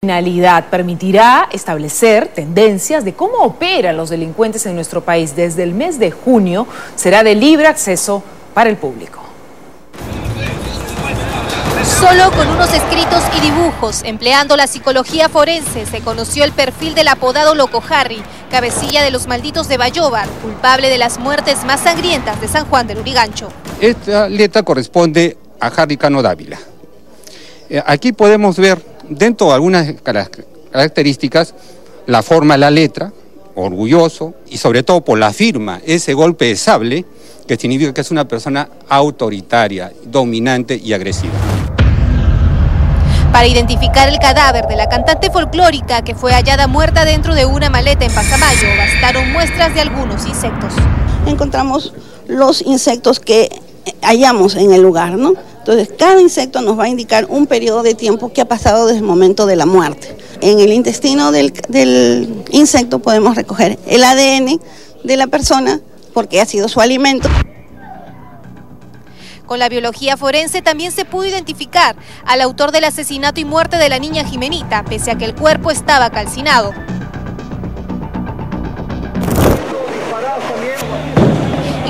criminalidad permitirá establecer tendencias de cómo operan los delincuentes en nuestro país. Desde el mes de junio será de libre acceso para el público. Solo con unos escritos y dibujos, empleando la psicología forense, se conoció el perfil del apodado Loco Harry, cabecilla de los malditos de Bayobar, culpable de las muertes más sangrientas de San Juan del Urigancho. Esta letra corresponde a Harry Cano Dávila. Eh, aquí podemos ver dentro de algunas características, la forma de la letra, orgulloso, y sobre todo por la firma, ese golpe de sable, que significa que es una persona autoritaria, dominante y agresiva. Para identificar el cadáver de la cantante folclórica que fue hallada muerta dentro de una maleta en Pasamayo, bastaron muestras de algunos insectos. Encontramos los insectos que hallamos en el lugar, ¿no? Entonces, cada insecto nos va a indicar un periodo de tiempo que ha pasado desde el momento de la muerte. En el intestino del, del insecto podemos recoger el ADN de la persona porque ha sido su alimento. Con la biología forense también se pudo identificar al autor del asesinato y muerte de la niña Jimenita, pese a que el cuerpo estaba calcinado.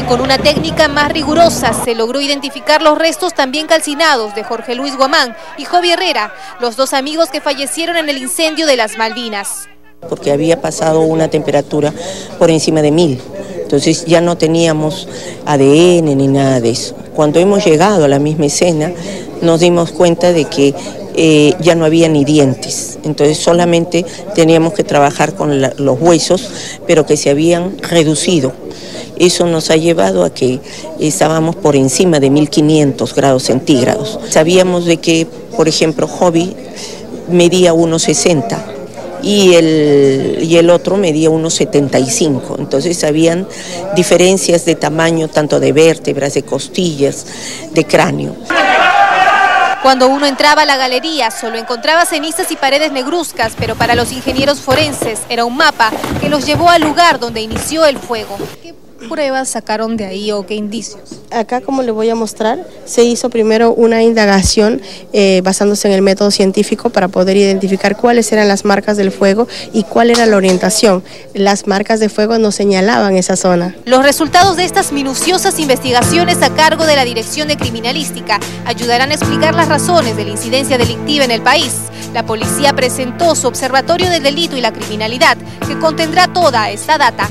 Con una técnica más rigurosa se logró identificar los restos también calcinados de Jorge Luis Guamán y Jovi Herrera, los dos amigos que fallecieron en el incendio de las Malvinas. Porque había pasado una temperatura por encima de mil, entonces ya no teníamos ADN ni nada de eso. Cuando hemos llegado a la misma escena nos dimos cuenta de que eh, ya no había ni dientes, entonces solamente teníamos que trabajar con los huesos, pero que se habían reducido. Eso nos ha llevado a que estábamos por encima de 1500 grados centígrados. Sabíamos de que, por ejemplo, Hobby medía 1,60 y el, y el otro medía 1,75. Entonces habían diferencias de tamaño tanto de vértebras, de costillas, de cráneo. Cuando uno entraba a la galería solo encontraba cenizas y paredes negruzcas, pero para los ingenieros forenses era un mapa que los llevó al lugar donde inició el fuego pruebas sacaron de ahí o qué indicios? Acá, como le voy a mostrar, se hizo primero una indagación eh, basándose en el método científico para poder identificar cuáles eran las marcas del fuego y cuál era la orientación. Las marcas de fuego nos señalaban esa zona. Los resultados de estas minuciosas investigaciones a cargo de la Dirección de Criminalística ayudarán a explicar las razones de la incidencia delictiva en el país. La policía presentó su Observatorio del Delito y la Criminalidad, que contendrá toda esta data.